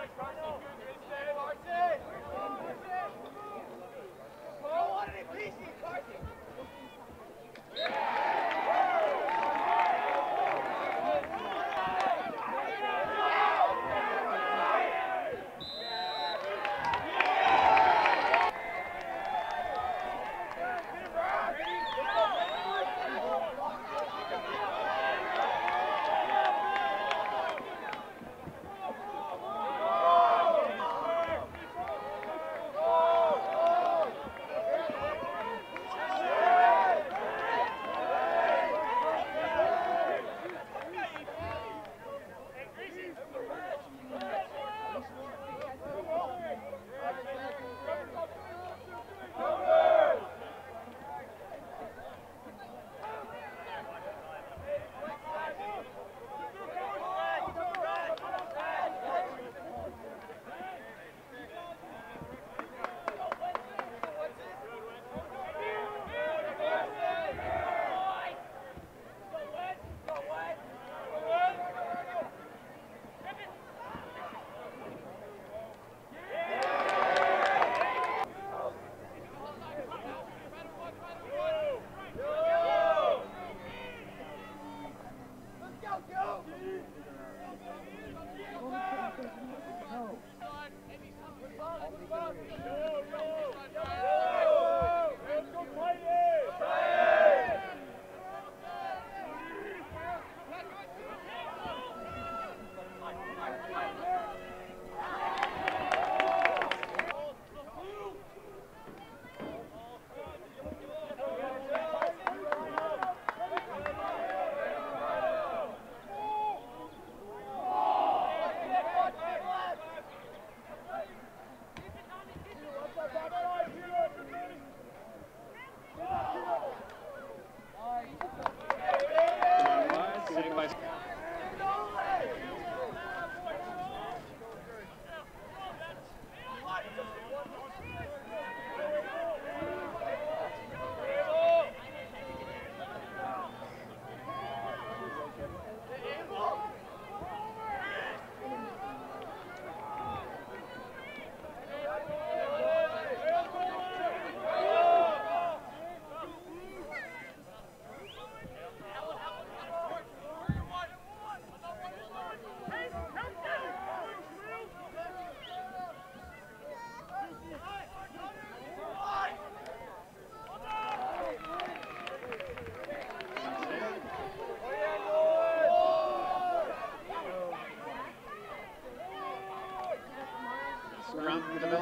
right, right.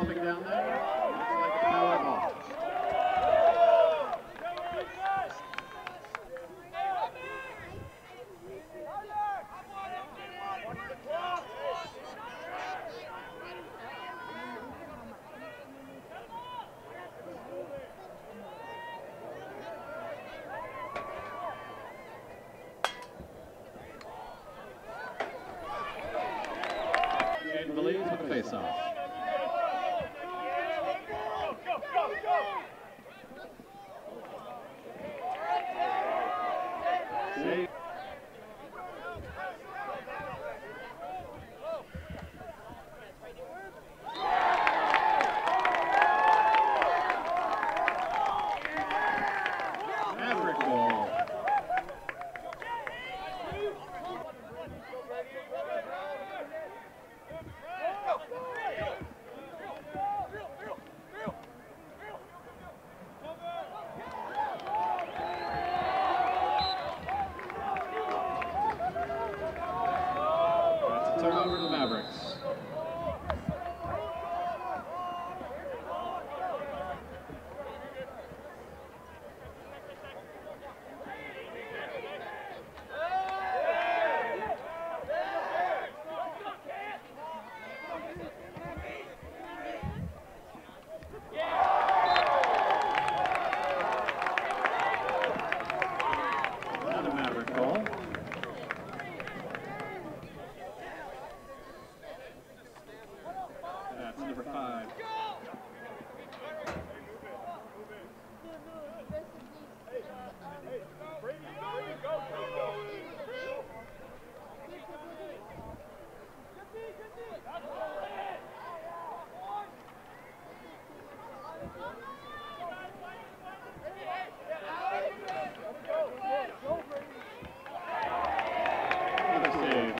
Developing down there. Like power ball. Jaden Belize Mavericks.